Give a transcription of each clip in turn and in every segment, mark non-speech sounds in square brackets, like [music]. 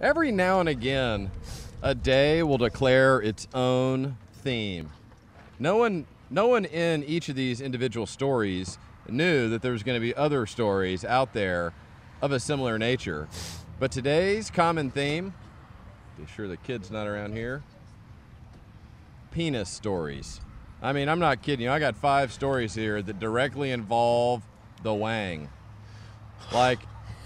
Every now and again, a day will declare its own theme. No one, no one in each of these individual stories knew that there was going to be other stories out there of a similar nature. But today's common theme, be sure the kid's not around here, penis stories. I mean, I'm not kidding you. I got five stories here that directly involve the wang. Like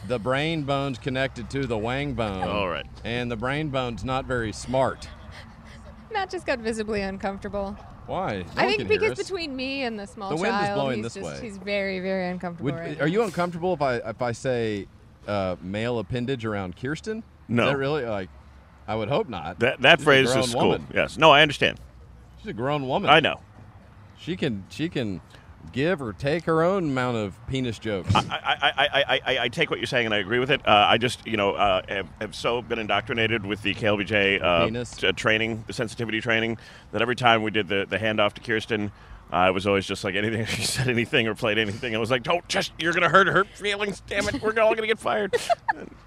the brain bone's connected to the wang bone. All right. And the brain bone's not very smart. Matt just got visibly uncomfortable. Why? No I think because between me and the small The wind is child, blowing he's this just way. he's very very uncomfortable Would, right are now. you uncomfortable if I if I say uh, male appendage around Kirsten? No. Is that really like? I would hope not. That that She's phrase is cool. woman. Yes. No, I understand. She's a grown woman. I know. She can she can give or take her own amount of penis jokes. I, I, I, I, I, I take what you're saying and I agree with it. Uh, I just, you know, uh, have, have so been indoctrinated with the KLBJ uh, Penis. t- training, the sensitivity training, that every time we did the, the handoff to Kirsten, I was always just like anything. [laughs] She said anything or played anything, I was like, "Don't just you're gonna hurt her feelings. Damn it, we're all gonna get fired."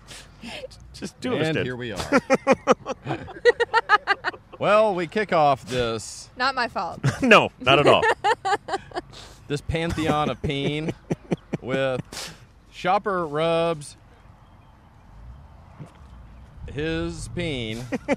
[laughs] just two of us and did. here we are. [laughs] well, we kick off this Not my fault. no, not at all. This pantheon of peen with shopper rubs his peen. You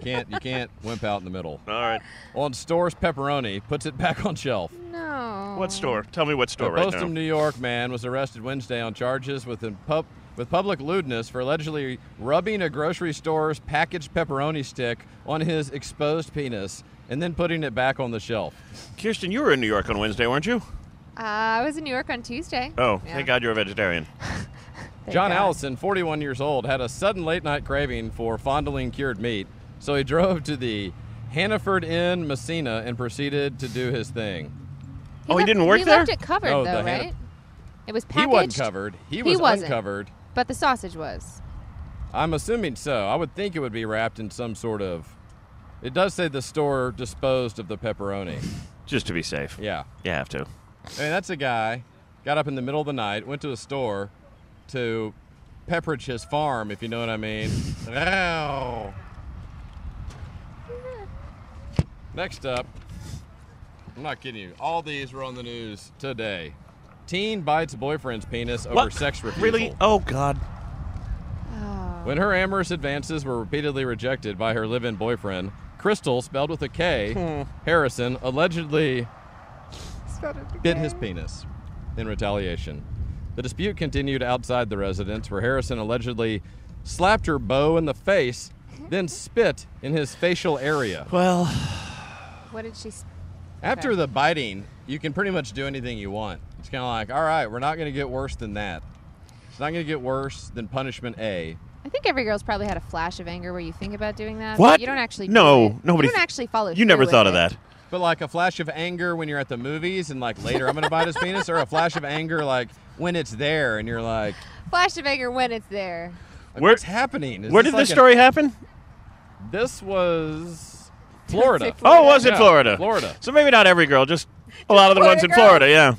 can't you can't wimp out in the middle. all right. On stores pepperoni, puts it back on shelf. No. What store? Tell me what A store right Potsdam, now. New York man was arrested Wednesday on charges with in pub, with public lewdness for allegedly rubbing a grocery store's packaged pepperoni stick on his exposed penis and then putting it back on the shelf. Kirsten, you were in New York on Wednesday, weren't you? Uh, I was in New York on Tuesday. Oh, Yeah. thank God you're a vegetarian. [laughs] John God. Allison, 41 years old, had a sudden late night craving for fondling cured meat, so he [laughs] drove to the Hannaford in, Massena, and proceeded to do his thing. Oh, he didn't work he there? left it covered No, though, the Hannah- right? It was packaged. He wasn't covered. He He was wasn't. uncovered. But the sausage was. I'm assuming so. I would think it would be wrapped in some sort of. It does say the store disposed of the pepperoni. [laughs] Just to be safe. Yeah. You have to. I mean, that's a guy got up in the middle of the night, went to a store to pepperidge his farm, if you know what I mean. [laughs] Ow. Next up, I'm not kidding you. All these were on the news today. Teen bites boyfriend's penis over What? sex refusal. Really? Oh God. Oh. When her amorous advances were repeatedly rejected by her live in boyfriend, Crystal, spelled with a K, Hmm. [laughs] Harrison, allegedly bit his penis in retaliation. The dispute continued outside the residence, where Harrison allegedly slapped her beau in the face, then spit in his facial area. Well, What did she? s- After Okay. the biting, you can pretty much do anything you want. It's kind of like, all right, we're not going to get worse than that. It's not going to get worse than punishment A. I think every girl's probably had a flash of anger where you think about doing that. What? You don't actually. do No, it. nobody You don't actually follow. you never through thought with of it. that. But like a flash of anger when you're at the movies and like later I'm going to bite his penis, or a flash of anger like when it's there and you're like, Flash of anger when it's there. like, Where- what's happening? Is where this did like this an- story happen? This was Florida. say Oh, was it Yeah, Florida? Florida. So maybe not every girl, just a lot of the ones in Florida Florida. Yeah.